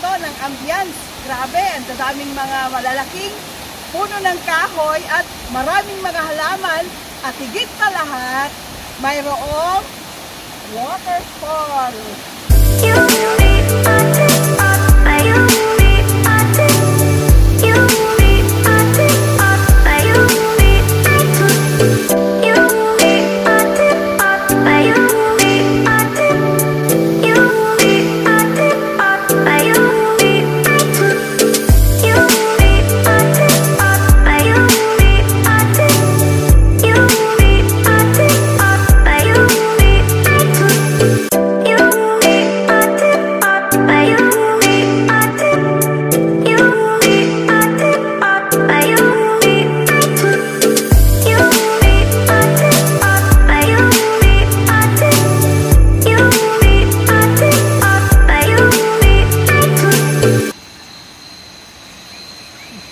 to ng ambience. Grabe, ang daming mga malalaking puno ng kahoy at maraming mga halaman at higit pa lahat, mayroong waterfall. You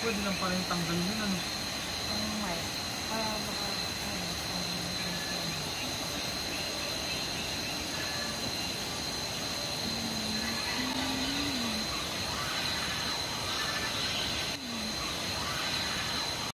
pwede lang pala yung tanggal yun ano. Oh my